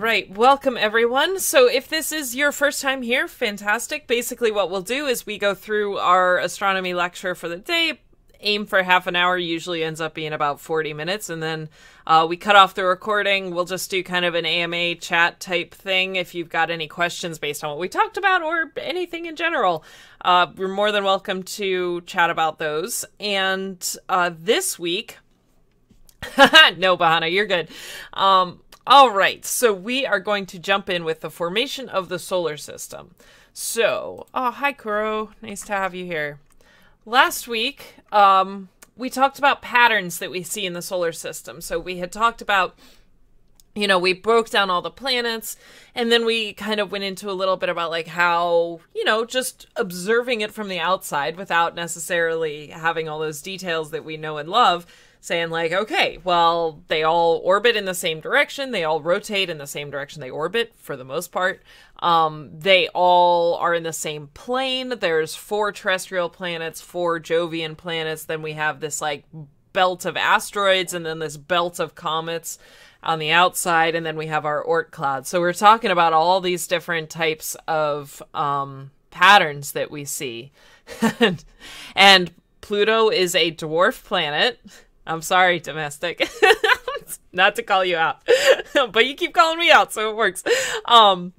right, welcome everyone. So, if this is your first time here, fantastic. Basically, what we'll do is we go through our astronomy lecture for the day, aim for half an hour, usually ends up being about 40 minutes, and then uh, we cut off the recording. We'll just do kind of an AMA chat type thing. If you've got any questions based on what we talked about or anything in general, uh, we're more than welcome to chat about those. And uh, this week, no, Bahana, you're good. Um, all right, so we are going to jump in with the formation of the solar system. So, oh, hi, Kuro. Nice to have you here. Last week, um, we talked about patterns that we see in the solar system. So, we had talked about you know, we broke down all the planets and then we kind of went into a little bit about like how, you know, just observing it from the outside without necessarily having all those details that we know and love saying like okay well they all orbit in the same direction. They all rotate in the same direction they orbit for the most part. Um, they all are in the same plane. There's four terrestrial planets four jovian planets. Then we have this like belt of asteroids and then this belt of comets on the outside. And then we have our Oort cloud. So we're talking about all these different types of um, patterns that we see. And pluto is a dwarf planet I'm sorry, domestic. Not to call you out, but you keep calling me out, so it works. Um,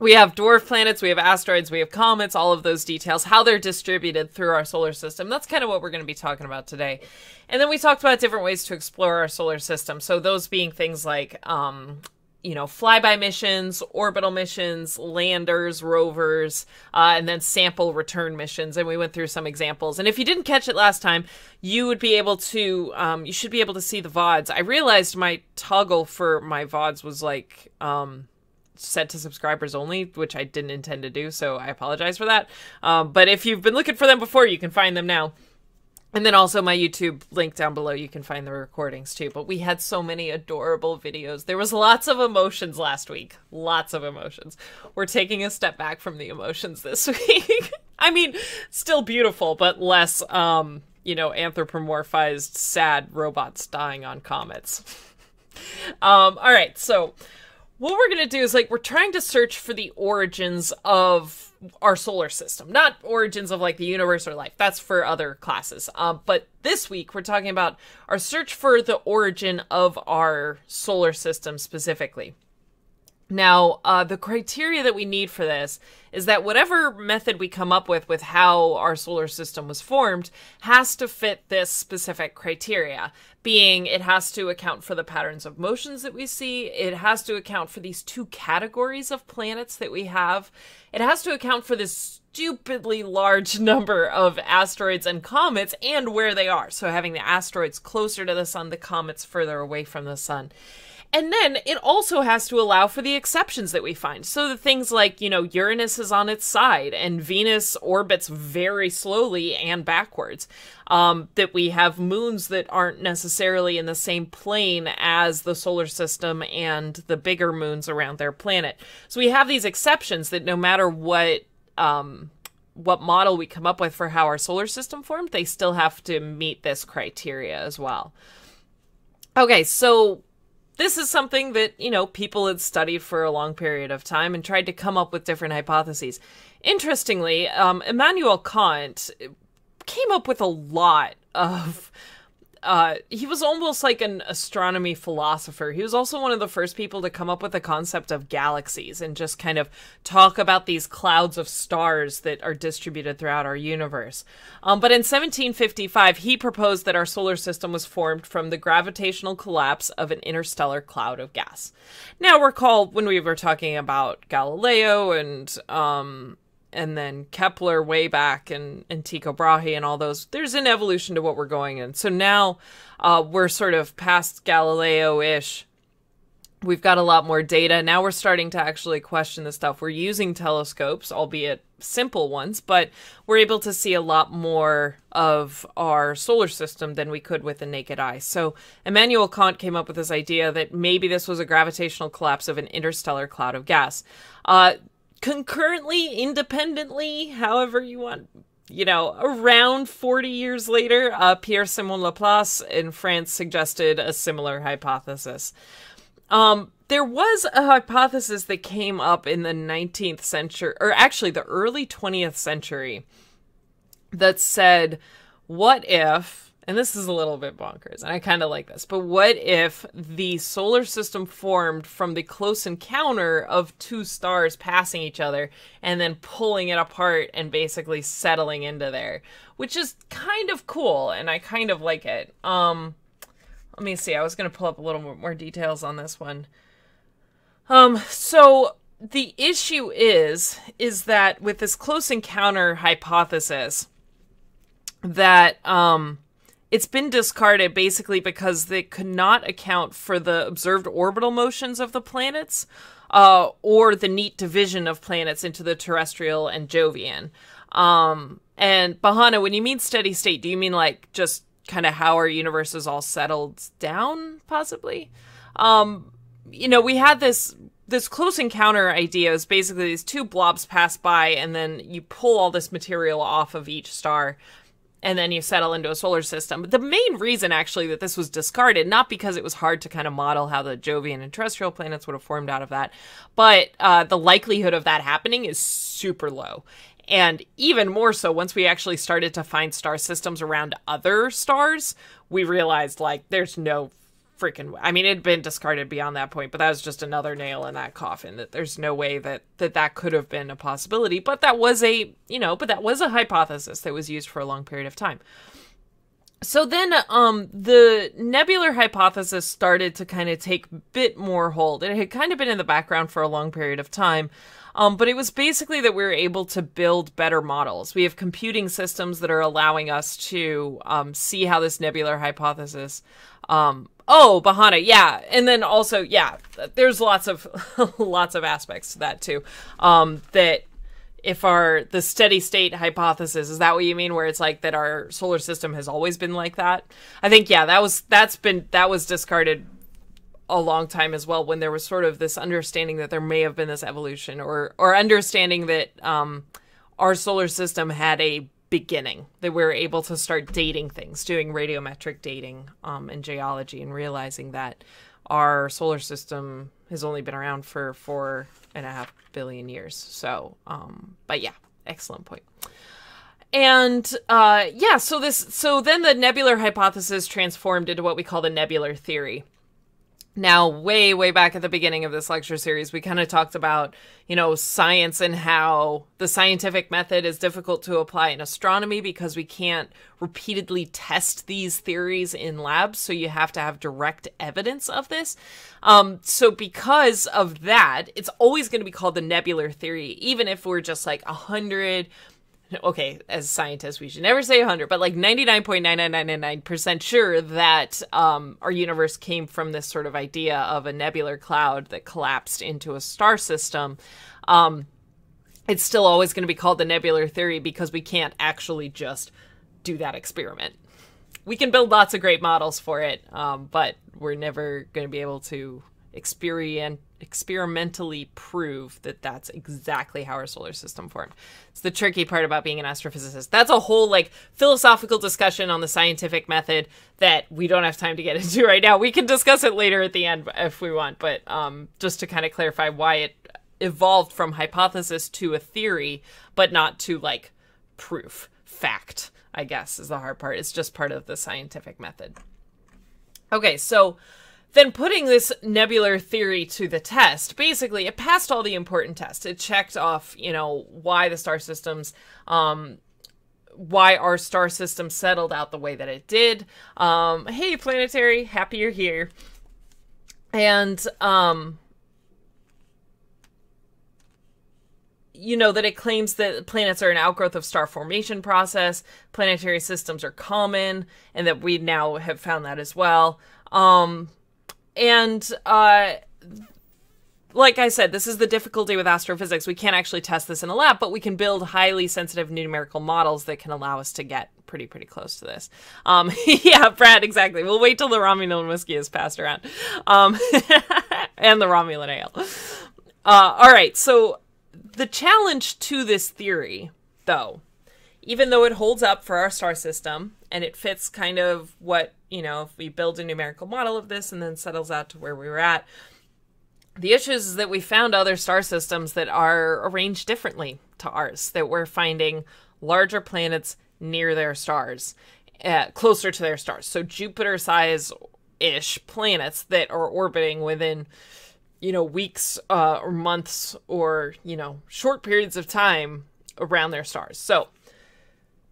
we have dwarf planets, we have asteroids, we have comets, all of those details, how they're distributed through our solar system. That's kind of what we're going to be talking about today. And then we talked about different ways to explore our solar system. So those being things like um, you know, flyby missions, orbital missions, landers, rovers, uh, and then sample return missions. And we went through some examples. And if you didn't catch it last time, you would be able to, um, you should be able to see the VODs. I realized my toggle for my VODs was like, um, set to subscribers only, which I didn't intend to do. So I apologize for that. Um, but if you've been looking for them before, you can find them now. And then also my YouTube link down below, you can find the recordings too. But we had so many adorable videos. There was lots of emotions last week. Lots of emotions. We're taking a step back from the emotions this week. I mean, still beautiful, but less, um, you know, anthropomorphized, sad robots dying on comets. um, all right, so what we're gonna do is like we're trying to search for the origins of our solar system, not origins of like the universe or life. That's for other classes. Uh, but this week we're talking about our search for the origin of our solar system specifically. Now, uh, the criteria that we need for this is that whatever method we come up with with how our solar system was formed has to fit this specific criteria. Being it has to account for the patterns of motions that we see, it has to account for these two categories of planets that we have, it has to account for this stupidly large number of asteroids and comets and where they are. So, having the asteroids closer to the sun, the comets further away from the sun. And then it also has to allow for the exceptions that we find. So the things like, you know, Uranus is on its side and Venus orbits very slowly and backwards. Um, that we have moons that aren't necessarily in the same plane as the solar system and the bigger moons around their planet. So we have these exceptions that no matter what um, what model we come up with for how our solar system formed, they still have to meet this criteria as well. Okay, so this is something that, you know, people had studied for a long period of time and tried to come up with different hypotheses. Interestingly, um, Immanuel Kant came up with a lot of uh, he was almost like an astronomy philosopher. He was also one of the first people to come up with the concept of galaxies and just kind of talk about these clouds of stars that are distributed throughout our universe. Um, but in 1755, he proposed that our solar system was formed from the gravitational collapse of an interstellar cloud of gas. Now, recall when we were talking about Galileo and um, and then Kepler way back and, and Tycho Brahe and all those, there's an evolution to what we're going in. So now uh, we're sort of past Galileo ish. We've got a lot more data. Now we're starting to actually question the stuff. We're using telescopes, albeit simple ones, but we're able to see a lot more of our solar system than we could with the naked eye. So Immanuel Kant came up with this idea that maybe this was a gravitational collapse of an interstellar cloud of gas. Uh, concurrently, independently, however you want. You know, around 40 years later, uh, Pierre Simon Laplace in France suggested a similar hypothesis. Um, there was a hypothesis that came up in the 19th century, or actually the early 20th century, that said, what if, and this is a little bit bonkers, and I kind of like this, but what if the solar system formed from the close encounter of two stars passing each other and then pulling it apart and basically settling into there, which is kind of cool, and I kind of like it. Um, let me see. I was going to pull up a little more details on this one. Um, so the issue is is that with this close encounter hypothesis that um it's been discarded basically because they could not account for the observed orbital motions of the planets uh, or the neat division of planets into the terrestrial and Jovian. Um, and Bahana, when you mean steady state, do you mean like just kind of how our universe is all settled down, possibly? Um, you know, we had this this close encounter idea is basically these two blobs pass by and then you pull all this material off of each star and then you settle into a solar system. But the main reason actually that this was discarded, not because it was hard to kind of model how the Jovian and terrestrial planets would have formed out of that, but uh, the likelihood of that happening is super low. And even more so, once we actually started to find star systems around other stars, we realized like there's no freaking I mean it had been discarded beyond that point, but that was just another nail in that coffin that there's no way that that that could have been a possibility, but that was a, you know, but that was a hypothesis that was used for a long period of time. So then um the nebular hypothesis started to kind of take a bit more hold. It had kind of been in the background for a long period of time. Um, but it was basically that we were able to build better models. We have computing systems that are allowing us to um, see how this nebular hypothesis um, Oh, Bahana, yeah, and then also, yeah, there's lots of lots of aspects to that too. Um, that if our the steady state hypothesis is that what you mean, where it's like that our solar system has always been like that? I think yeah, that was that's been that was discarded a long time as well when there was sort of this understanding that there may have been this evolution or or understanding that um, our solar system had a beginning that we are able to start dating things, doing radiometric dating um, in geology, and realizing that our solar system has only been around for four and a half billion years. So, um, but yeah, excellent point. And uh, yeah, so this, so then the nebular hypothesis transformed into what we call the nebular theory. Now, way, way back at the beginning of this lecture series, we kind of talked about, you know, science and how the scientific method is difficult to apply in astronomy because we can't repeatedly test these theories in labs. So you have to have direct evidence of this. Um, so because of that, it's always going to be called the nebular theory, even if we're just like a hundred okay, as scientists, we should never say 100, but like 99.9999% sure that um, our universe came from this sort of idea of a nebular cloud that collapsed into a star system. Um, it's still always going to be called the nebular theory because we can't actually just do that experiment. We can build lots of great models for it, um, but we're never going to be able to experience experimentally prove that that's exactly how our solar system formed. It's the tricky part about being an astrophysicist. That's a whole like philosophical discussion on the scientific method that we don't have time to get into right now. We can discuss it later at the end if we want, but um, just to kind of clarify why it evolved from hypothesis to a theory, but not to like proof, fact, I guess is the hard part. It's just part of the scientific method. Okay, so then putting this nebular theory to the test, basically, it passed all the important tests. It checked off, you know, why the star systems, um, why our star system settled out the way that it did. Um, hey, planetary, happy you're here. And, um, you know that it claims that planets are an outgrowth of star formation process planetary systems are common and that we now have found that as well um and uh like I said, this is the difficulty with astrophysics. We can't actually test this in a lab, but we can build highly sensitive numerical models that can allow us to get pretty, pretty close to this. Um, yeah, Brad, exactly. We'll wait till the Romulan whiskey is passed around. Um, and the Romulan ale. Uh, all right, so the challenge to this theory, though, even though it holds up for our star system and it fits kind of what, you know, if we build a numerical model of this and then settles out to where we were at, The issue is that we found other star systems that are arranged differently to ours, that we're finding larger planets near their stars, uh, closer to their stars. So Jupiter size ish planets that are orbiting within, you know, weeks uh, or months or, you know, short periods of time around their stars. So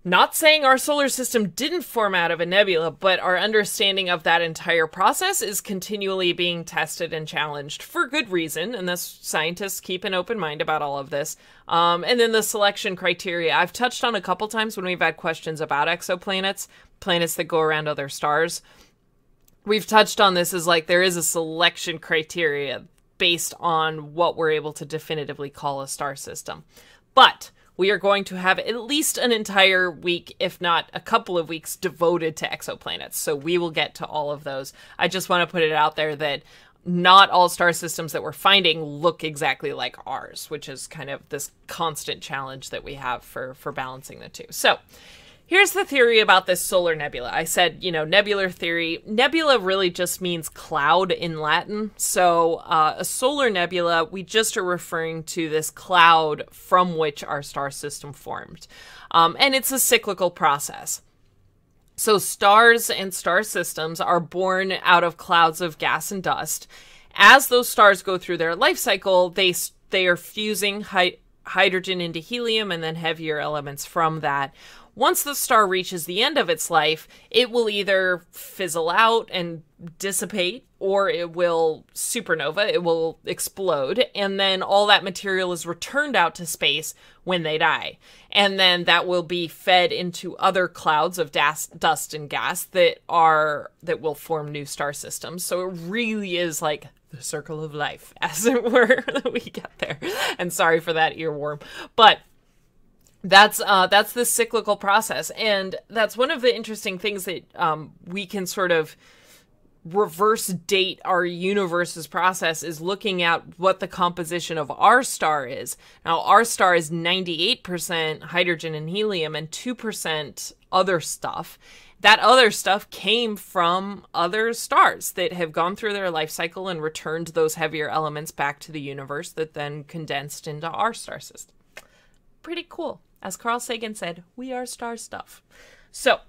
not saying our solar system didn't form out of a nebula, but our understanding of that entire process is continually being tested and challenged for good reason. And thus, scientists keep an open mind about all of this. Um, and then the selection criteria I've touched on a couple times when we've had questions about exoplanets, planets that go around other stars. We've touched on this as like there is a selection criteria based on what we're able to definitively call a star system. But we are going to have at least an entire week, if not a couple of weeks, devoted to exoplanets. So we will get to all of those. I just want to put it out there that not all star systems that we're finding look exactly like ours, which is kind of this constant challenge that we have for for balancing the two. So, Here's the theory about this solar nebula. I said, you know, nebular theory. Nebula really just means cloud in Latin. So, uh, a solar nebula, we just are referring to this cloud from which our star system formed. Um, and it's a cyclical process. So, stars and star systems are born out of clouds of gas and dust. As those stars go through their life cycle, they they are fusing hydrogen into helium and then heavier elements from that once the star reaches the end of its life, it will either fizzle out and dissipate or it will supernova, it will explode, and then all that material is returned out to space when they die. And then that will be fed into other clouds of das- dust and gas that are that will form new star systems. So it really is like the circle of life, as it were, that we get there. And sorry for that earworm. But that's uh, that's the cyclical process, and that's one of the interesting things that um, we can sort of reverse date our universe's process is looking at what the composition of our star is. Now, our star is 98% hydrogen and helium and 2% other stuff. That other stuff came from other stars that have gone through their life cycle and returned those heavier elements back to the universe that then condensed into our star system. Pretty cool. As Carl Sagan said, we are star stuff. So,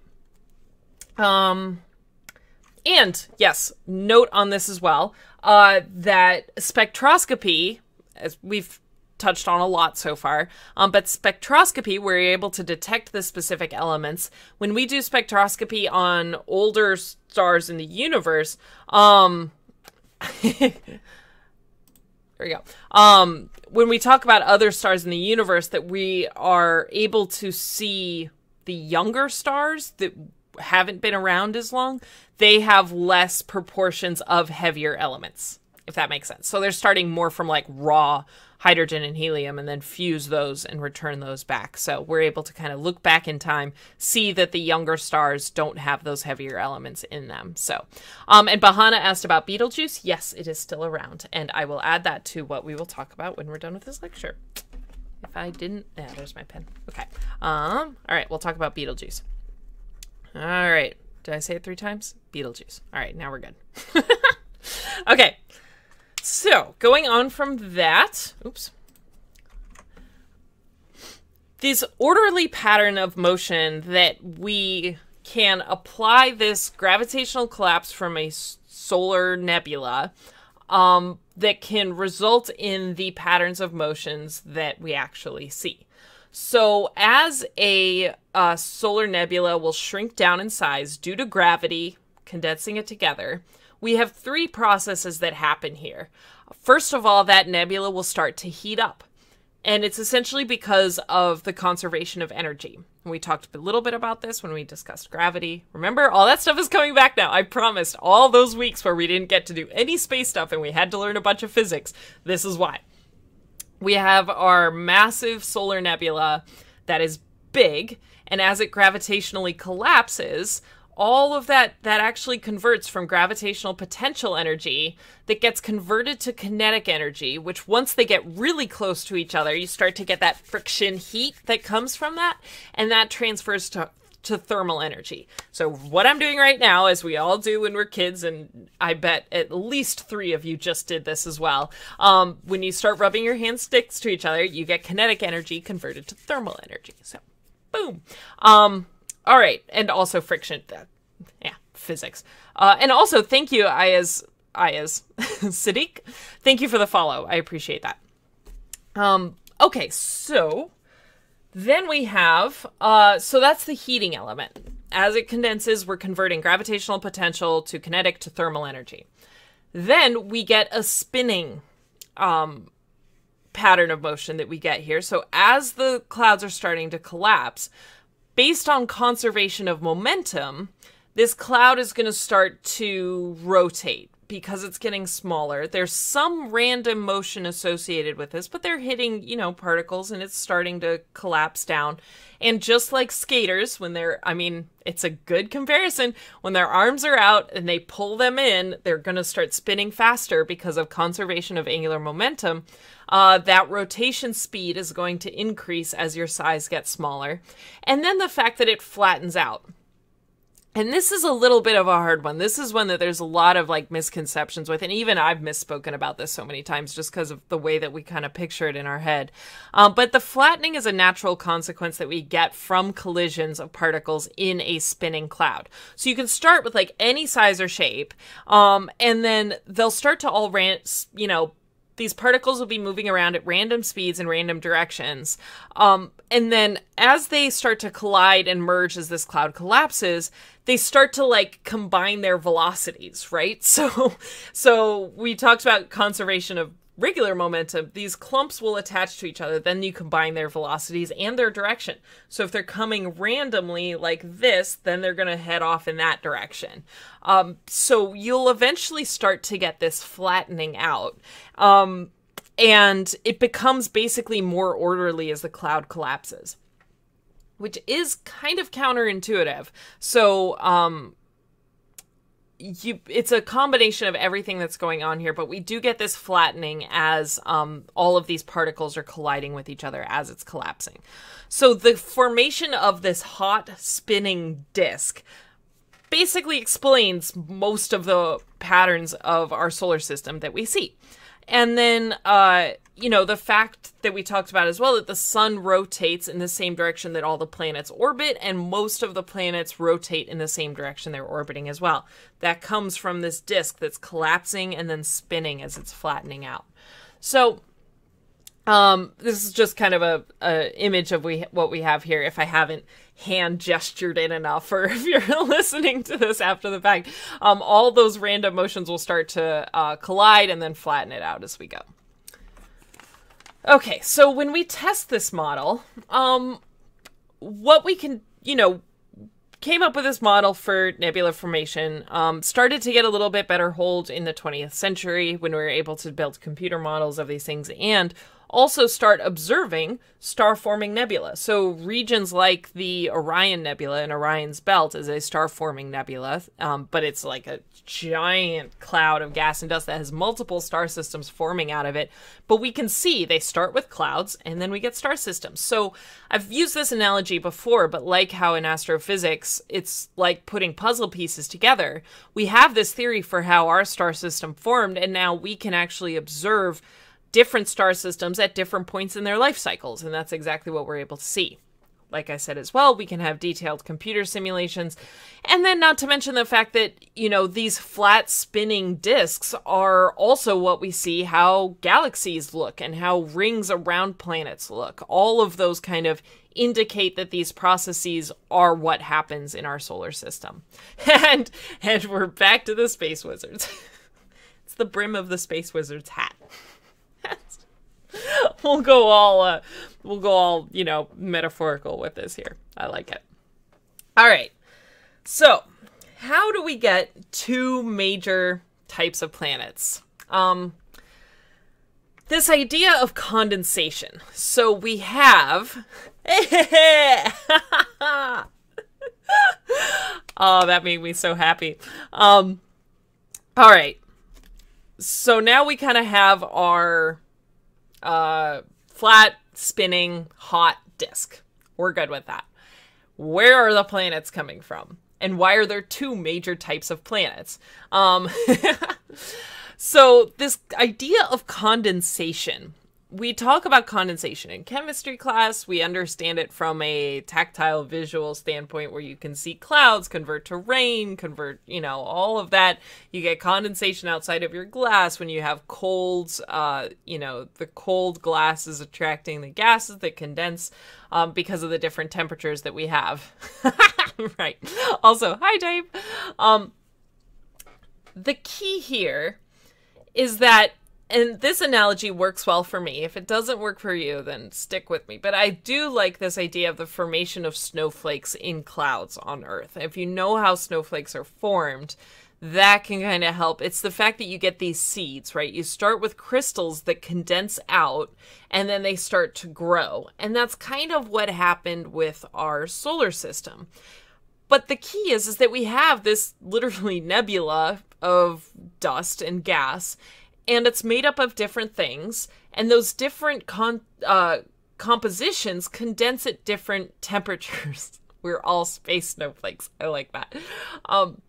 um, and yes, note on this as well uh, that spectroscopy, as we've touched on a lot so far, um, but spectroscopy, we're able to detect the specific elements. When we do spectroscopy on older stars in the universe, um, there we go. Um, when we talk about other stars in the universe, that we are able to see the younger stars that haven't been around as long, they have less proportions of heavier elements, if that makes sense. So they're starting more from like raw hydrogen and helium and then fuse those and return those back. So we're able to kind of look back in time, see that the younger stars don't have those heavier elements in them. So, um, and Bahana asked about Betelgeuse. Yes, it is still around, and I will add that to what we will talk about when we're done with this lecture. If I didn't, yeah, there's my pen. Okay. Um. All right, we'll talk about Betelgeuse. All right. Did I say it three times? Beetlejuice. All right, now we're good. okay. So, going on from that, oops. This orderly pattern of motion that we can apply this gravitational collapse from a solar nebula um, that can result in the patterns of motions that we actually see. So, as a uh, solar nebula will shrink down in size due to gravity condensing it together, we have three processes that happen here. First of all, that nebula will start to heat up. And it's essentially because of the conservation of energy. We talked a little bit about this when we discussed gravity. Remember, all that stuff is coming back now. I promised all those weeks where we didn't get to do any space stuff and we had to learn a bunch of physics. This is why. We have our massive solar nebula that is big, and as it gravitationally collapses, all of that that actually converts from gravitational potential energy that gets converted to kinetic energy which once they get really close to each other you start to get that friction heat that comes from that and that transfers to to thermal energy. So, what I'm doing right now, as we all do when we're kids, and I bet at least three of you just did this as well. Um, when you start rubbing your hand sticks to each other, you get kinetic energy converted to thermal energy. So, boom. Um, all right, and also friction. Uh, yeah, physics. Uh, and also, thank you, Ayaz, Ayaz, Sadiq. Thank you for the follow. I appreciate that. Um, okay, so then we have, uh, so that's the heating element. As it condenses, we're converting gravitational potential to kinetic to thermal energy. Then we get a spinning um, pattern of motion that we get here. So as the clouds are starting to collapse, based on conservation of momentum, this cloud is going to start to rotate because it's getting smaller. There's some random motion associated with this, but they're hitting, you know, particles and it's starting to collapse down. And just like skaters, when they're, I mean, it's a good comparison. When their arms are out and they pull them in, they're going to start spinning faster because of conservation of angular momentum. Uh, that rotation speed is going to increase as your size gets smaller. And then the fact that it flattens out and this is a little bit of a hard one. This is one that there's a lot of like misconceptions with, and even I've misspoken about this so many times just because of the way that we kind of picture it in our head. Um, but the flattening is a natural consequence that we get from collisions of particles in a spinning cloud. So you can start with like any size or shape, um, and then they'll start to all rant, you know, these particles will be moving around at random speeds and random directions. Um, and then as they start to collide and merge as this cloud collapses, they start to like combine their velocities, right? So so we talked about conservation of regular momentum, these clumps will attach to each other. Then you combine their velocities and their direction. So if they're coming randomly like this, then they're going to head off in that direction. Um, so you'll eventually start to get this flattening out. Um, and it becomes basically more orderly as the cloud collapses which is kind of counterintuitive. So, um, you it's a combination of everything that's going on here but we do get this flattening as um, all of these particles are colliding with each other as it's collapsing. So the formation of this hot spinning disk basically explains most of the patterns of our solar system that we see and then uh, you know, the fact that we talked about as well that the sun rotates in the same direction that all the planets orbit, and most of the planets rotate in the same direction they're orbiting as well. That comes from this disk that's collapsing and then spinning as it's flattening out. So, um, this is just kind of a, a image of we what we have here. If I haven't hand gestured in enough, or if you're listening to this after the fact, um, all those random motions will start to uh, collide and then flatten it out as we go. Okay, so when we test this model, um, what we can, you know, came up with this model for nebula formation, um, started to get a little bit better hold in the 20th century when we were able to build computer models of these things and also start observing star forming nebula. So, regions like the Orion Nebula and Orion's Belt is a star forming nebula, um, but it's like a giant cloud of gas and dust that has multiple star systems forming out of it. But we can see they start with clouds and then we get star systems. So, I've used this analogy before, but like how in astrophysics it's like putting puzzle pieces together, we have this theory for how our star system formed, and now we can actually observe different star systems at different points in their life cycles, and that's exactly what we're able to see. Like I said as well, we can have detailed computer simulations. And then, not to mention the fact that, you know, these flat spinning disks are also what we see how galaxies look and how rings around planets look. All of those kind of indicate that these processes are what happens in our solar system. and and we're back to the space wizards. it's the brim of the space wizard's hat. we'll go all uh, we'll go all you know metaphorical with this here. I like it. All right. So, how do we get two major types of planets? Um, this idea of condensation. So we have. oh, that made me so happy. Um, all right. So now we kind of have our uh, flat, spinning, hot disk. We're good with that. where are the planets coming from? And why are there two major types of planets? Um, so, this idea of condensation we talk about condensation in chemistry class. We understand it from a tactile visual standpoint where you can see clouds convert to rain, convert, you know, all of that. You get condensation outside of your glass when you have colds. Uh, you know, the cold glass is attracting the gases that condense um, because of the different temperatures that we have. right. Also, hi, Dave. Um, the key here is that and this analogy works well for me. If it doesn't work for you, then stick with me. But I do like this idea of the formation of snowflakes in clouds on Earth. If you know how snowflakes are formed, that can kind of help. It's the fact that you get these seeds, right? You start with crystals that condense out and then they start to grow. And that's kind of what happened with our solar system. But the key is is that we have this literally nebula of dust and gas and it's made up of different things, and those different con- uh, compositions condense at different temperatures. We're all space snowflakes. I like that. Um,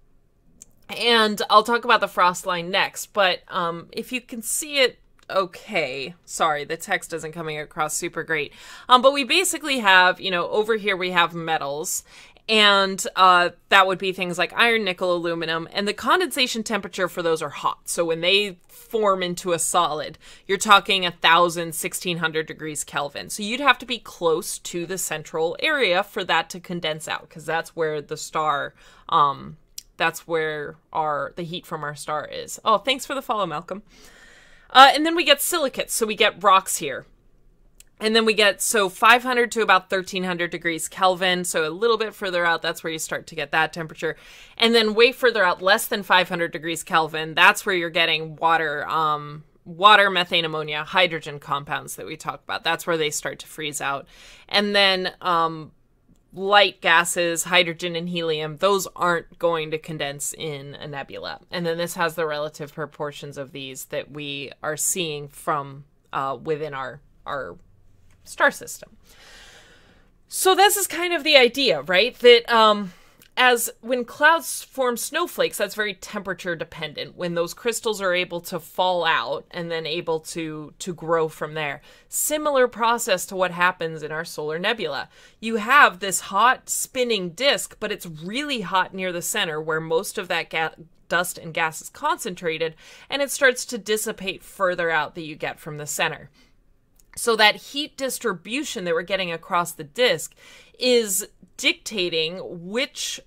and I'll talk about the frost line next, but um, if you can see it okay. Sorry, the text isn't coming across super great. Um, but we basically have, you know, over here we have metals, and uh, that would be things like iron, nickel, aluminum, and the condensation temperature for those are hot. So when they form into a solid, you're talking a thousand, sixteen hundred degrees Kelvin. So you'd have to be close to the central area for that to condense out, because that's where the star, um, that's where our the heat from our star is. Oh, thanks for the follow, Malcolm. Uh, and then we get silicates, so we get rocks here. And then we get so 500 to about 1300 degrees Kelvin. So a little bit further out, that's where you start to get that temperature. And then way further out, less than 500 degrees Kelvin, that's where you're getting water, um, water, methane, ammonia, hydrogen compounds that we talk about. That's where they start to freeze out. And then um, light gases, hydrogen and helium, those aren't going to condense in a nebula. And then this has the relative proportions of these that we are seeing from uh, within our our star system. So this is kind of the idea, right? That um as when clouds form snowflakes, that's very temperature dependent. When those crystals are able to fall out and then able to to grow from there. Similar process to what happens in our solar nebula. You have this hot spinning disk, but it's really hot near the center where most of that ga- dust and gas is concentrated, and it starts to dissipate further out that you get from the center. So that heat distribution that we're getting across the disk is dictating which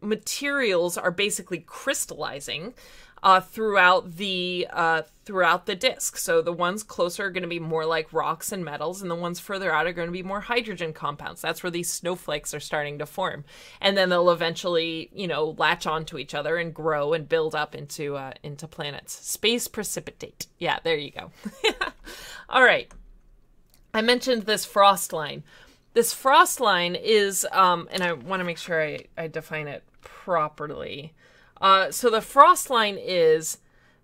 materials are basically crystallizing uh, throughout the uh, throughout the disk. So the ones closer are going to be more like rocks and metals, and the ones further out are going to be more hydrogen compounds. That's where these snowflakes are starting to form, and then they'll eventually, you know, latch onto each other and grow and build up into uh, into planets. Space precipitate. Yeah, there you go. All right. I mentioned this frost line. This frost line is, um, and I want to make sure I, I define it properly. Uh, so the frost line is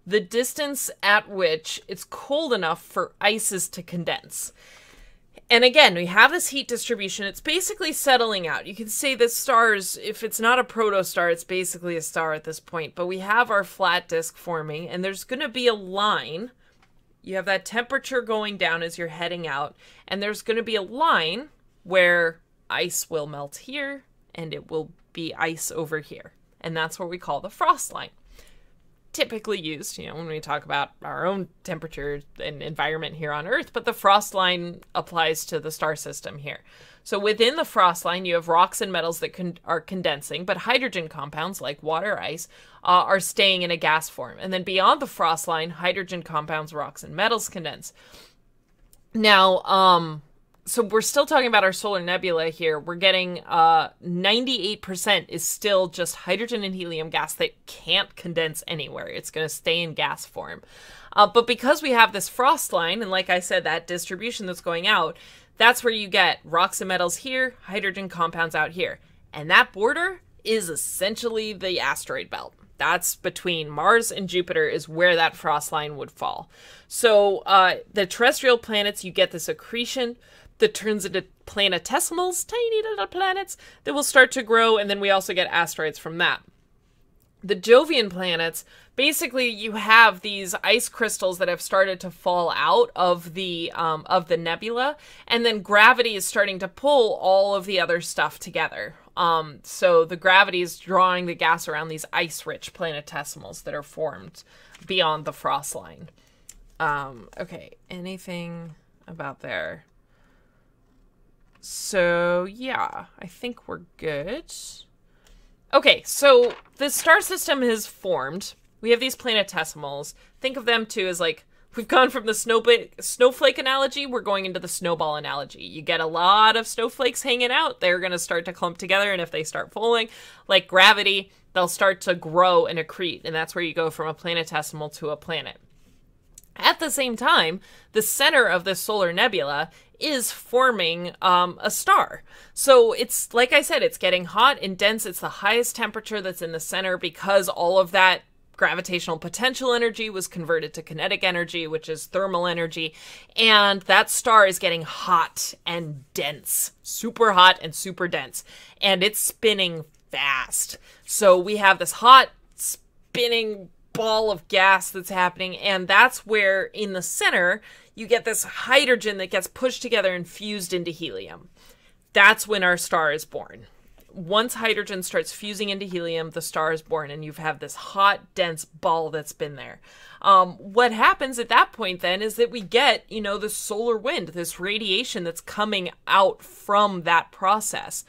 the distance at which it's cold enough for ices to condense. And again, we have this heat distribution. It's basically settling out. You can say that stars, if it's not a protostar, it's basically a star at this point. But we have our flat disk forming, and there's going to be a line you have that temperature going down as you're heading out, and there's going to be a line where ice will melt here and it will be ice over here. And that's what we call the frost line. Typically used, you know, when we talk about our own temperature and environment here on Earth, but the frost line applies to the star system here. So within the frost line, you have rocks and metals that con- are condensing, but hydrogen compounds like water, ice, uh, are staying in a gas form. And then beyond the frost line, hydrogen compounds, rocks, and metals condense. Now, um, so we're still talking about our solar nebula here. We're getting uh 98% is still just hydrogen and helium gas that can't condense anywhere. It's going to stay in gas form. Uh, but because we have this frost line, and like I said, that distribution that's going out, that's where you get rocks and metals here, hydrogen compounds out here. And that border is essentially the asteroid belt. That's between Mars and Jupiter, is where that frost line would fall. So, uh, the terrestrial planets, you get this accretion that turns into planetesimals, tiny little planets that will start to grow, and then we also get asteroids from that. The Jovian planets, basically, you have these ice crystals that have started to fall out of the um, of the nebula, and then gravity is starting to pull all of the other stuff together. Um, so the gravity is drawing the gas around these ice-rich planetesimals that are formed beyond the frost line. Um, okay, anything about there? So, yeah, I think we're good. Okay, so the star system has formed. We have these planetesimals. Think of them too as like we've gone from the snowflake snowflake analogy, we're going into the snowball analogy. You get a lot of snowflakes hanging out, they're going to start to clump together and if they start falling, like gravity, they'll start to grow and accrete, and that's where you go from a planetesimal to a planet. At the same time, the center of this solar nebula is forming um, a star. So it's, like I said, it's getting hot and dense. It's the highest temperature that's in the center because all of that gravitational potential energy was converted to kinetic energy, which is thermal energy. And that star is getting hot and dense, super hot and super dense. And it's spinning fast. So we have this hot, spinning ball of gas that's happening. And that's where in the center, you get this hydrogen that gets pushed together and fused into helium. That's when our star is born. Once hydrogen starts fusing into helium, the star is born, and you have this hot, dense ball that's been there. Um, what happens at that point then is that we get, you know, the solar wind, this radiation that's coming out from that process.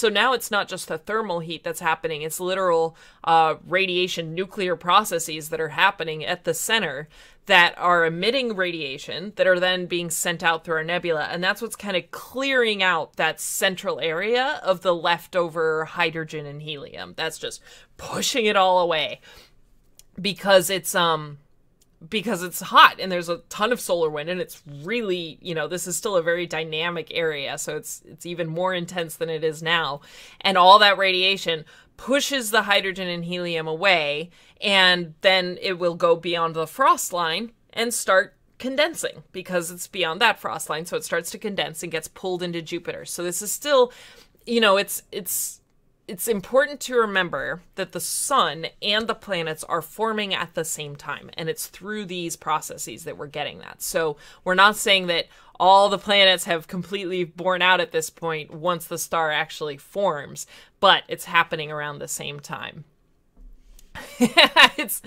So now it's not just the thermal heat that's happening, it's literal uh, radiation nuclear processes that are happening at the center that are emitting radiation that are then being sent out through our nebula. And that's what's kind of clearing out that central area of the leftover hydrogen and helium. That's just pushing it all away because it's, um, because it's hot and there's a ton of solar wind and it's really you know this is still a very dynamic area so it's it's even more intense than it is now. And all that radiation pushes the hydrogen and helium away and then it will go beyond the frost line and start condensing because it's beyond that frost line. So it starts to condense and gets pulled into Jupiter. So this is still you know it's it's it's important to remember that the sun and the planets are forming at the same time and it's through these processes that we're getting that so we're not saying that all the planets have completely borne out at this point once the star actually forms but it's happening around the same time it's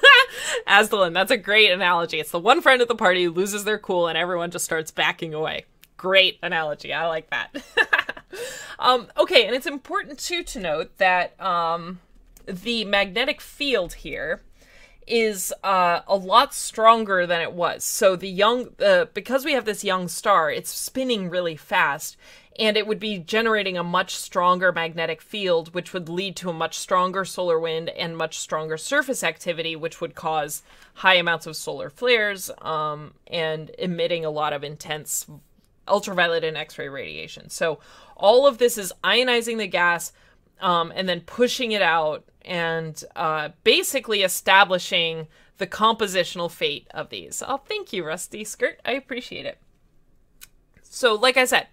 Asdelin, that's a great analogy. It's the one friend at the party loses their cool and everyone just starts backing away. Great analogy. I like that. um, okay, and it's important too to note that um, the magnetic field here is uh, a lot stronger than it was. So the young, uh, because we have this young star, it's spinning really fast, and it would be generating a much stronger magnetic field, which would lead to a much stronger solar wind and much stronger surface activity, which would cause high amounts of solar flares um, and emitting a lot of intense ultraviolet and X-ray radiation. So all of this is ionizing the gas um, and then pushing it out and uh, basically establishing the compositional fate of these. Oh, thank you, Rusty Skirt. I appreciate it. So, like I said,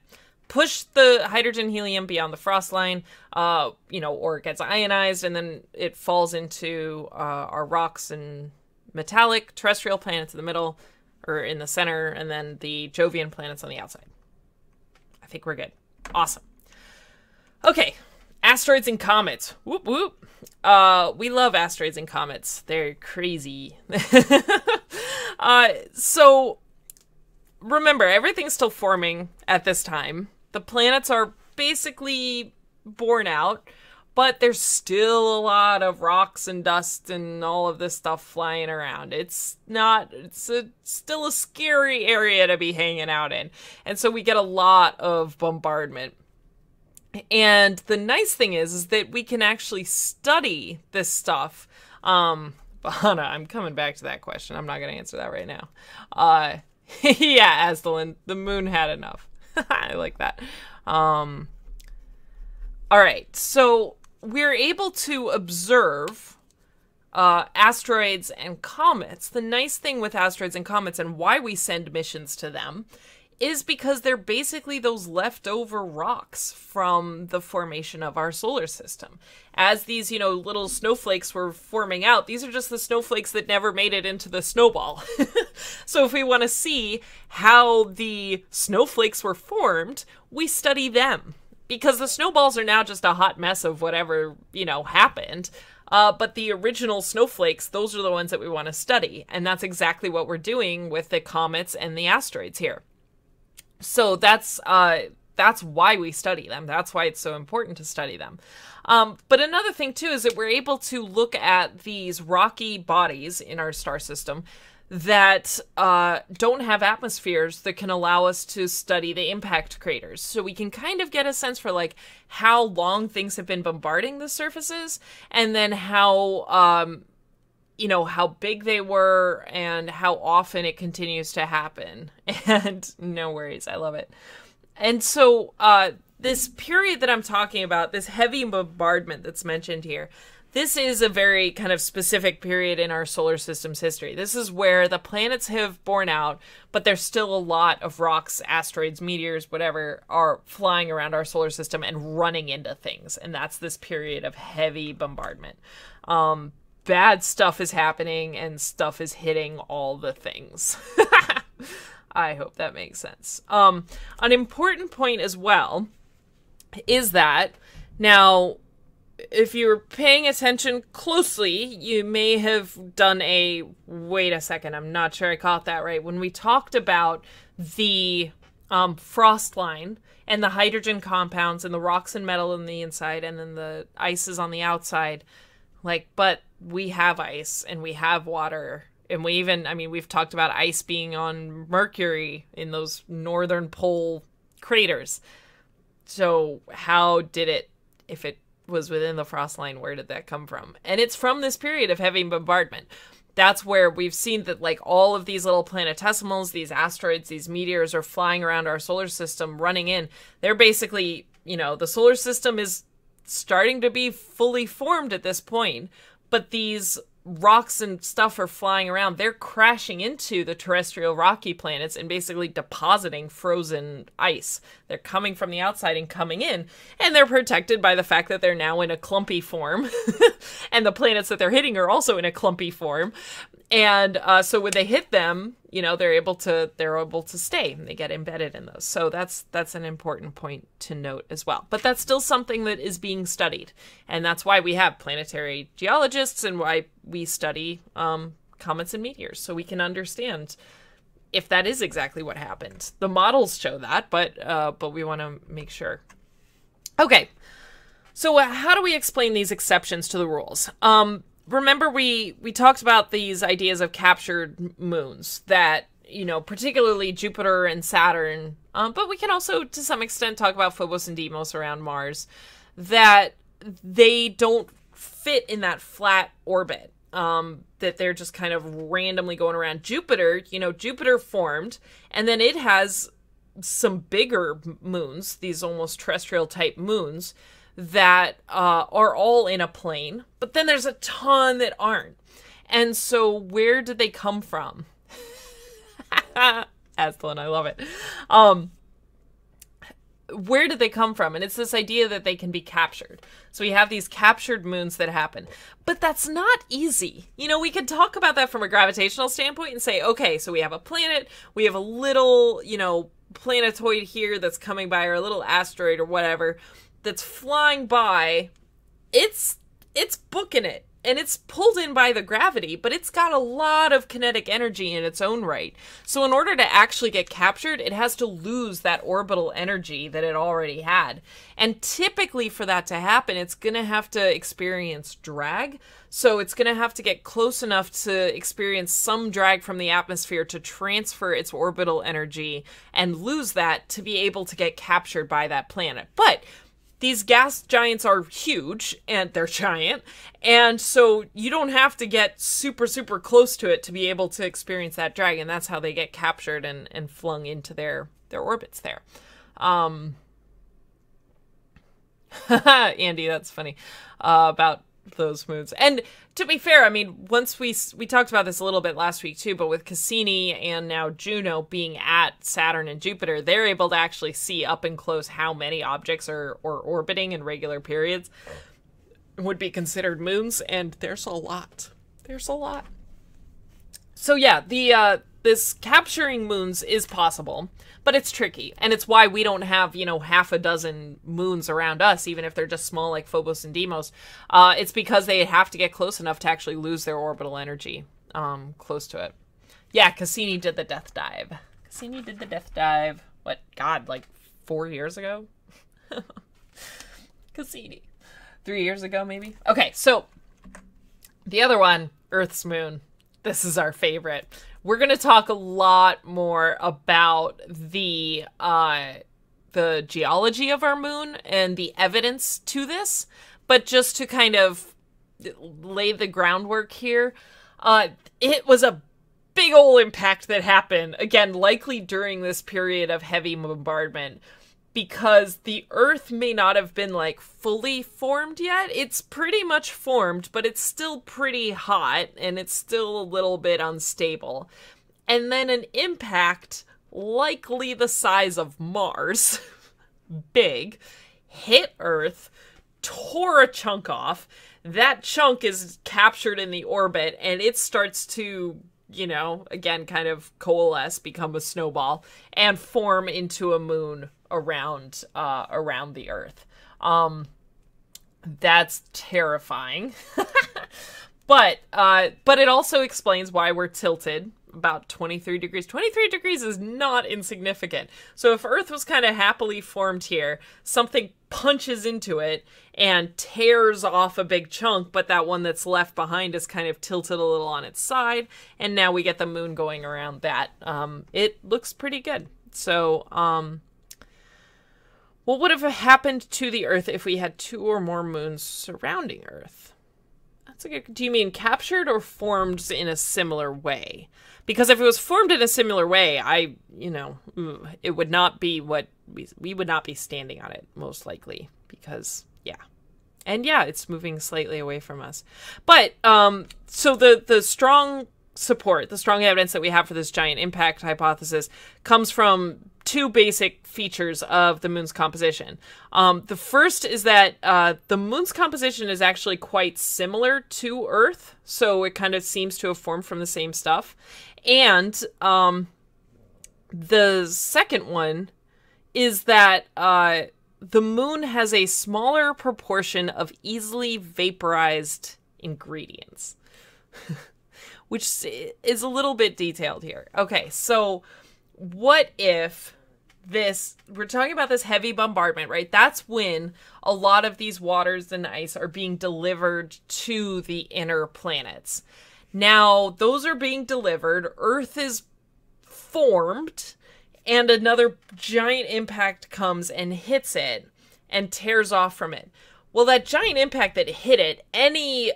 push the hydrogen helium beyond the frost line, uh, you know, or it gets ionized and then it falls into uh, our rocks and metallic terrestrial planets in the middle or in the center, and then the Jovian planets on the outside. I think we're good. Awesome. Okay, asteroids and comets. Whoop whoop. Uh, we love asteroids and comets. They're crazy. uh, so remember, everything's still forming at this time. The planets are basically born out but there's still a lot of rocks and dust and all of this stuff flying around. It's not, it's a, still a scary area to be hanging out in. And so we get a lot of bombardment. And the nice thing is, is that we can actually study this stuff. Um, Bahana, I'm coming back to that question. I'm not going to answer that right now. Uh, yeah, Asdelin, the moon had enough. I like that. Um, all right, so we're able to observe uh, asteroids and comets. The nice thing with asteroids and comets and why we send missions to them is because they're basically those leftover rocks from the formation of our solar system. As these, you know, little snowflakes were forming out, these are just the snowflakes that never made it into the snowball. so if we want to see how the snowflakes were formed, we study them. Because the snowballs are now just a hot mess of whatever, you know, happened. Uh, but the original snowflakes, those are the ones that we want to study. And that's exactly what we're doing with the comets and the asteroids here. So that's uh, that's why we study them. That's why it's so important to study them. Um, but another thing too is that we're able to look at these rocky bodies in our star system that uh, don't have atmospheres that can allow us to study the impact craters. So we can kind of get a sense for like how long things have been bombarding the surfaces, and then how um, you know how big they were and how often it continues to happen and no worries i love it and so uh this period that i'm talking about this heavy bombardment that's mentioned here this is a very kind of specific period in our solar system's history. This is where the planets have borne out, but there's still a lot of rocks, asteroids, meteors, whatever, are flying around our solar system and running into things. And that's this period of heavy bombardment. Um, bad stuff is happening and stuff is hitting all the things. I hope that makes sense. Um, an important point as well is that now, if you were paying attention closely, you may have done a wait a second, I'm not sure I caught that right. When we talked about the um, frost line and the hydrogen compounds and the rocks and metal in the inside and then the ices on the outside, like, but we have ice and we have water and we even i mean we've talked about ice being on mercury in those northern pole craters so how did it if it was within the frost line where did that come from? And it's from this period of heavy bombardment. That's where we've seen that like all of these little planetesimals these asteroids these meteors are flying around our solar system running in. They're basically you know the solar system is starting to be fully formed at this point but these rocks and stuff are flying around, they're crashing into the terrestrial rocky planets and basically depositing frozen ice. They're coming from the outside and coming in, and they're protected by the fact that they're now in a clumpy form, and the planets that they're hitting are also in a clumpy form. And uh, so when they hit them, you know they're able to they're able to stay. And they get embedded in those. So that's that's an important point to note as well. But that's still something that is being studied. And that's why we have planetary geologists and why we study um, comets and meteors. So we can understand if that is exactly what happened. The models show that but uh, but we want to make sure. Okay. So uh, how do we explain these exceptions to the rules? Um remember we we talked about these ideas of captured moons that you know particularly jupiter and saturn um, but we can also to some extent talk about phobos and deimos around mars that they don't fit in that flat orbit um, that they're just kind of randomly going around. Jupiter you know jupiter formed and then it has some bigger moons these almost terrestrial type moons that uh, are all in a plane, but then there's a ton that aren't. And so, where did they come from? Aslan, I love it. Um, where did they come from? And it's this idea that they can be captured. So we have these captured moons that happen. But that's not easy. You know, we could talk about that from a gravitational standpoint and say, okay, so we have a planet, we have a little, you know, planetoid here that's coming by, or a little asteroid or whatever that's flying by, it's it's booking it and it's pulled in by the gravity, but it's got a lot of kinetic energy in its own right. So, in order to actually get captured, it has to lose that orbital energy that it already had. And typically, for that to happen, it's going to have to experience drag. So, it's going to have to get close enough to experience some drag from the atmosphere to transfer its orbital energy and lose that to be able to get captured by that planet. But these gas giants are huge and they're giant and so you don't have to get super super close to it to be able to experience that drag and that's how they get captured and, and flung into their their orbits there. Um andy that's funny uh, about those moons. And to be fair, I mean, once we we talked about this a little bit last week too, but with Cassini and now Juno being at Saturn and Jupiter, they're able to actually see up and close how many objects are or orbiting in regular periods would be considered moons, and there's a lot. There's a lot. So yeah, the uh this capturing moons is possible, but it's tricky. And it's why we don't have, you know, half a dozen moons around us, even if they're just small like Phobos and Deimos. Uh, it's because they have to get close enough to actually lose their orbital energy um, close to it. Yeah, Cassini did the death dive. Cassini did the death dive. What, God, like four years ago? Cassini. Three years ago, maybe? Okay, so the other one, Earth's moon. This is our favorite we're going to talk a lot more about the uh, the geology of our moon and the evidence to this, but just to kind of lay the groundwork here, uh, it was a big old impact that happened again, likely during this period of heavy bombardment because the earth may not have been like fully formed yet. It's pretty much formed, but it's still pretty hot and it's still a little bit unstable. And then an impact, likely the size of Mars, big, hit Earth, tore a chunk off. That chunk is captured in the orbit and it starts to you know, again, kind of coalesce, become a snowball, and form into a moon around uh, around the Earth. Um, that's terrifying, but uh, but it also explains why we're tilted about 23 degrees. 23 degrees is not insignificant. So if Earth was kind of happily formed here, something punches into it and tears off a big chunk, but that one that's left behind is kind of tilted a little on its side, and now we get the moon going around that. Um, it looks pretty good. So, um, what would have happened to the Earth if we had two or more moons surrounding Earth? That's a good. Do you mean captured or formed in a similar way? Because if it was formed in a similar way, I, you know, it would not be what we, we would not be standing on it most likely because yeah. And yeah, it's moving slightly away from us. But um so the the strong support, the strong evidence that we have for this giant impact hypothesis comes from two basic features of the moon's composition. Um, the first is that uh, the moon's composition is actually quite similar to Earth, so it kind of seems to have formed from the same stuff. And um, the second one is that uh, the moon has a smaller proportion of easily vaporized ingredients. which is a little bit detailed here. Okay, so what if this we're talking about this heavy bombardment, right? That's when a lot of these waters and ice are being delivered to the inner planets. Now, those are being delivered, Earth is formed, and another giant impact comes and hits it and tears off from it. Well, that giant impact that hit it, any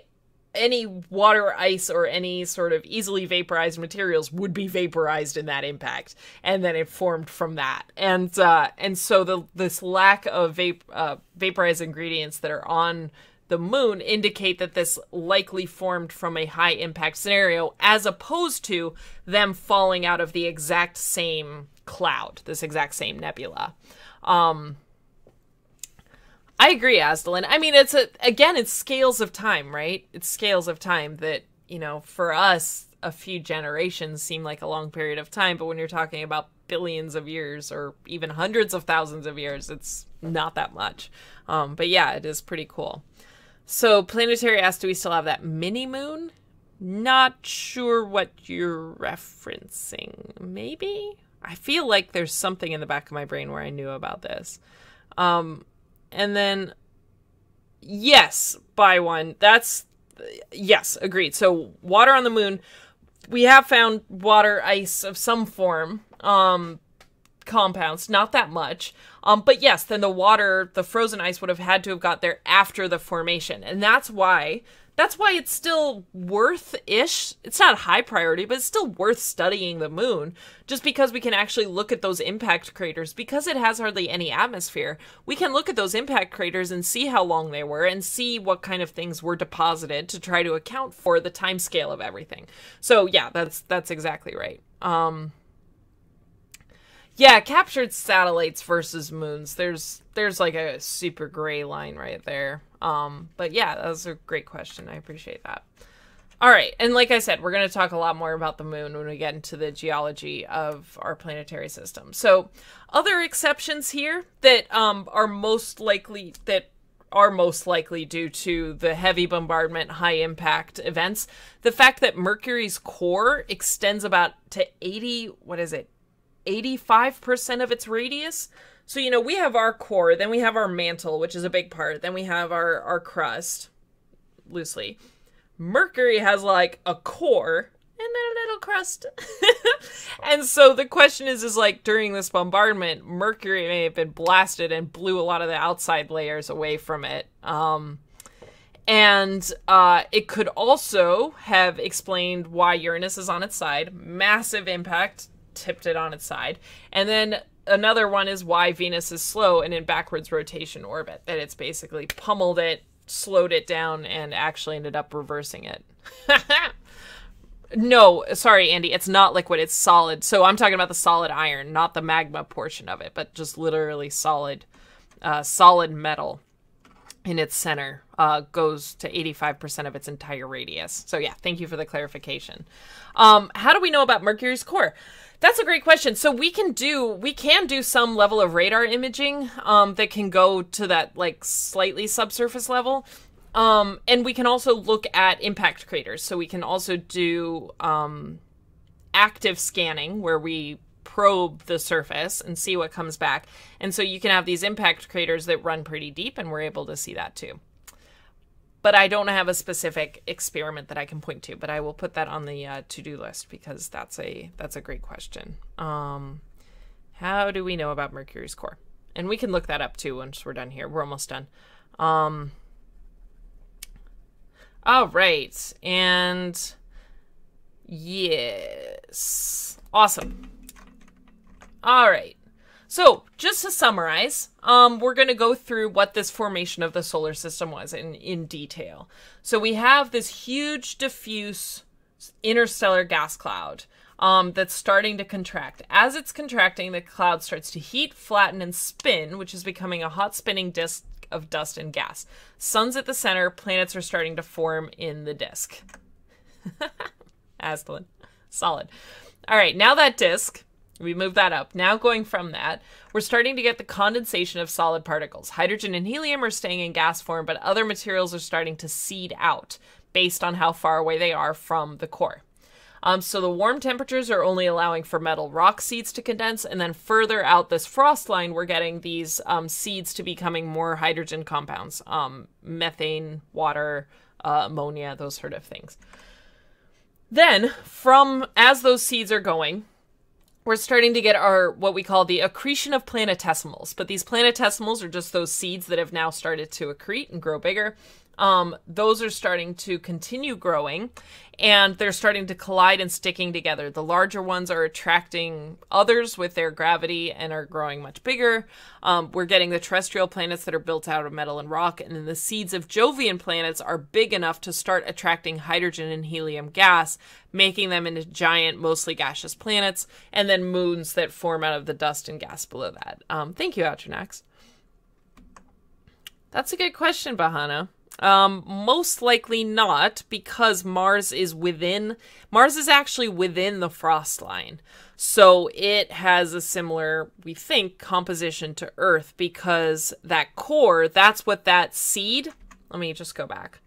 any water, ice, or any sort of easily vaporized materials would be vaporized in that impact, and then it formed from that. And uh, and so the this lack of uh, vaporized ingredients that are on the moon indicate that this likely formed from a high impact scenario, as opposed to them falling out of the exact same cloud, this exact same nebula. Um, I agree, Asdelin. I mean, it's a again, it's scales of time, right? It's scales of time that you know, for us, a few generations seem like a long period of time, but when you're talking about billions of years or even hundreds of thousands of years, it's not that much. Um, but yeah, it is pretty cool. So, Planetary asked, do we still have that mini moon? Not sure what you're referencing. Maybe? I feel like there's something in the back of my brain where I knew about this. Um, and then yes, buy one. That's yes, agreed. So water on the moon. We have found water ice of some form. Um compounds, not that much. Um, but yes, then the water, the frozen ice would have had to have got there after the formation. And that's why that's why it's still worth ish. It's not high priority, but it's still worth studying the moon just because we can actually look at those impact craters. Because it has hardly any atmosphere, we can look at those impact craters and see how long they were and see what kind of things were deposited to try to account for the time scale of everything. So yeah, that's that's exactly right. Um yeah, captured satellites versus moons. There's there's like a super gray line right there. Um, but yeah, that was a great question. I appreciate that. All right, and like I said, we're going to talk a lot more about the moon when we get into the geology of our planetary system. So, other exceptions here that um, are most likely that are most likely due to the heavy bombardment, high impact events. The fact that Mercury's core extends about to 80, what is it, 85% of its radius. So, you know, we have our core, then we have our mantle, which is a big part, then we have our, our crust, loosely. Mercury has like a core and then a little crust. and so the question is is like during this bombardment, Mercury may have been blasted and blew a lot of the outside layers away from it. Um and uh, it could also have explained why Uranus is on its side. Massive impact, tipped it on its side. And then another one is why Venus is slow and in backwards rotation orbit, that it's basically pummeled it, slowed it down, and actually ended up reversing it. no, sorry, Andy, it's not liquid, it's solid. So I'm talking about the solid iron, not the magma portion of it, but just literally solid, uh, solid metal in its center uh, goes to 85% of its entire radius. So, yeah, thank you for the clarification. Um, how do we know about Mercury's core? That's a great question. So we can do we can do some level of radar imaging um, that can go to that like slightly subsurface level. Um, and we can also look at impact craters. So we can also do um, active scanning where we probe the surface and see what comes back. And so you can have these impact craters that run pretty deep, and we're able to see that too but I don't have a specific experiment that I can point to. But I will put that on the uh, to-do list because that's a that's a great question. Um, how do we know about Mercury's core? And we can look that up too once we're done here. We're almost done. Um, all right, and yes, awesome. All right. So, just to summarize, um, we're going to go through what this formation of the solar system was in, in detail. So, we have this huge diffuse interstellar gas cloud um, that's starting to contract. As it's contracting, the cloud starts to heat, flatten, and spin, which is becoming a hot spinning disk of dust and gas. Sun's at the center, planets are starting to form in the disk. Aslan. Solid. All right, now that disk we move that up. Now, going from that, we're starting to get the condensation of solid particles. Hydrogen and helium are staying in gas form, but other materials are starting to seed out based on how far away they are from the core. Um, so the warm temperatures are only allowing for metal rock seeds to condense, and then further out this frost line, we're getting these um, seeds to becoming more hydrogen compounds, um, methane, water, uh, ammonia, those sort of things. Then, from as those seeds are going, we're starting to get our what we call the accretion of planetesimals. But these planetesimals are just those seeds that have now started to accrete and grow bigger um, those are starting to continue growing and they're starting to collide and sticking together. The larger ones are attracting others with their gravity and are growing much bigger. Um, we're getting the terrestrial planets that are built out of metal and rock, and then the seeds of Jovian planets are big enough to start attracting hydrogen and helium gas, making them into giant, mostly gaseous planets, and then moons that form out of the dust and gas below that. Um, thank you, Atronax. That's a good question, Bahana. Um, most likely not, because Mars is within. Mars is actually within the frost line. So it has a similar, we think, composition to Earth because that core, that's what that seed. Let me just go back.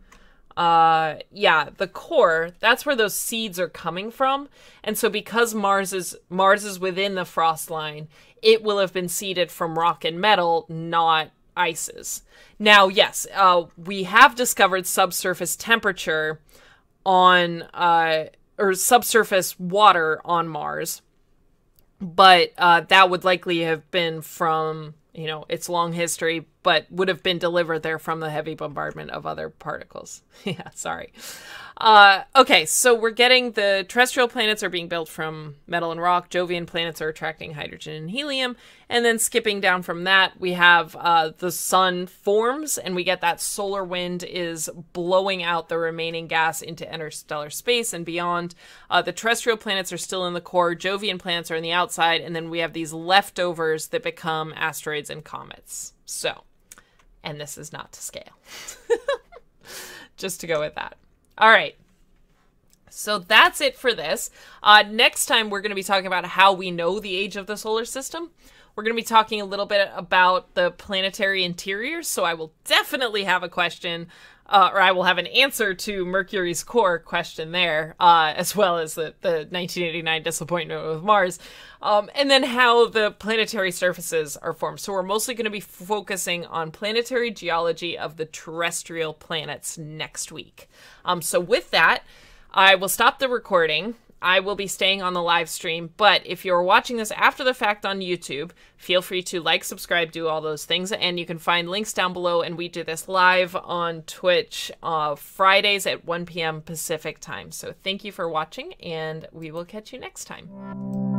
Uh yeah, the core, that's where those seeds are coming from. And so because Mars is Mars is within the frost line, it will have been seeded from rock and metal, not ices. Now, yes, uh, we have discovered subsurface temperature on, uh, or subsurface water on Mars, but uh, that would likely have been from, you know, its long history but would have been delivered there from the heavy bombardment of other particles. yeah, sorry. Uh, okay, so we're getting the terrestrial planets are being built from metal and rock. Jovian planets are attracting hydrogen and helium. And then skipping down from that, we have uh, the sun forms, and we get that solar wind is blowing out the remaining gas into interstellar space and beyond. Uh, the terrestrial planets are still in the core, Jovian planets are on the outside, and then we have these leftovers that become asteroids and comets. So, and this is not to scale. Just to go with that. All right. So that's it for this. Uh, next time, we're going to be talking about how we know the age of the solar system. We're going to be talking a little bit about the planetary interiors. So I will definitely have a question, uh, or I will have an answer to Mercury's core question there, uh, as well as the, the 1989 disappointment with Mars. Um, and then how the planetary surfaces are formed. So we're mostly going to be focusing on planetary geology of the terrestrial planets next week. Um, so with that, I will stop the recording. I will be staying on the live stream, but if you're watching this after the fact on YouTube, feel free to like, subscribe, do all those things, and you can find links down below. And we do this live on Twitch uh, Fridays at 1 p.m. Pacific time. So thank you for watching, and we will catch you next time.